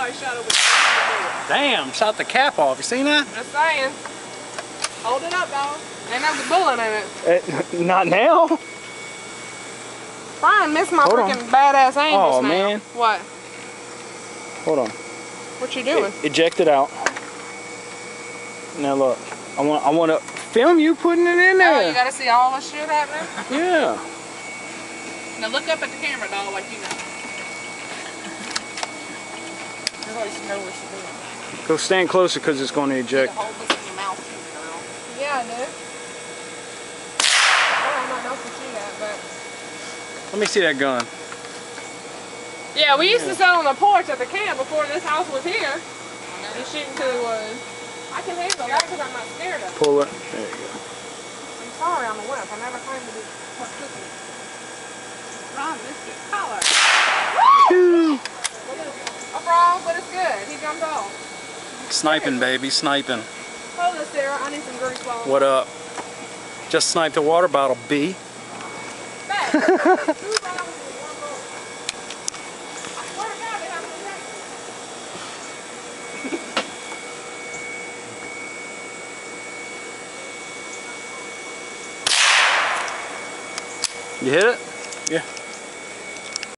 probably shot over the Damn, shot the cap off. You seen that? Just saying. Hold it up, dog. Ain't no bullet in it. Eh, not now. Brian missed my Hold on. freaking badass angels Oh, now. man. What? Hold on. What you doing? E- eject it out. Now look, I want I want to film you putting it in there. Oh, you gotta see all this shit happening? Yeah. Now look up at the camera, dog, like you know. You always know what you're doing. Go stand closer because it's going to eject. Hold this in your mouth, girl. Yeah, I do. I don't know else to shoot at, but... Let me see that gun. Yeah, we used to sit on the porch at the camp before this house was here. And shoot until it was. I can handle that because I'm not scared of it. Pull it. There you go. I'm sorry I'm a wimp. I never claimed to be tough cookie. Ron missed it. Collar. But it's good. He jumped off. Sniping, baby, sniping. Hold this, Sarah. I need some grease balls. What up? Just sniped a water bottle, B. Back. Two rounds and one roll. I swear to God, they have to check. You hit it? Yeah.